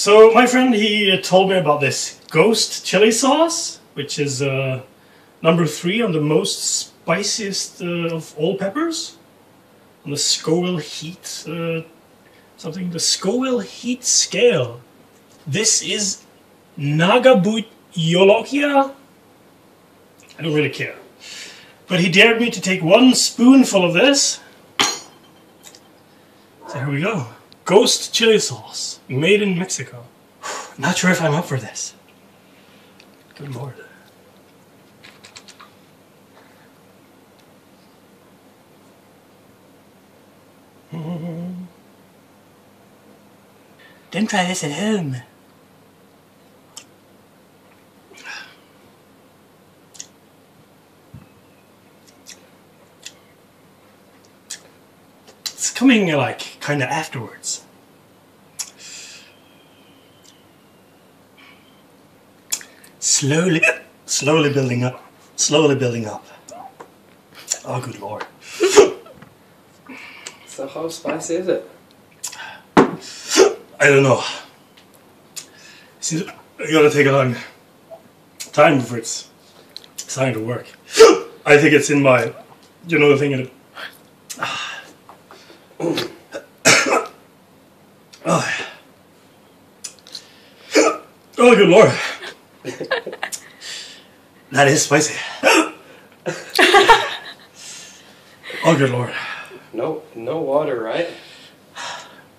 So my friend he told me about this ghost chili sauce, which is uh, number three on the most spiciest uh, of all peppers on the Scoville heat uh, something the Scoville heat scale. This is Nagabut Yolokia. I don't really care. But he dared me to take one spoonful of this. So here we go. Ghost chili sauce, made in Mexico. Not sure if I'm up for this. Good lord. Don't try this at home. It's coming like kind of afterwards. Slowly, slowly building up, slowly building up. Oh, good lord. So how spicy is it? I don't know. Seems you gotta take a long time before it's starting to work. I think it's in my, you know, the thing in it. Oh, oh good lord. that is spicy. oh, good lord. No, no water, right?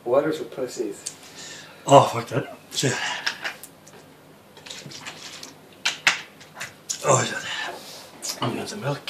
Water's for pussies. Oh, fuck that. Shit. Oh, shit. I'm gonna have the milk.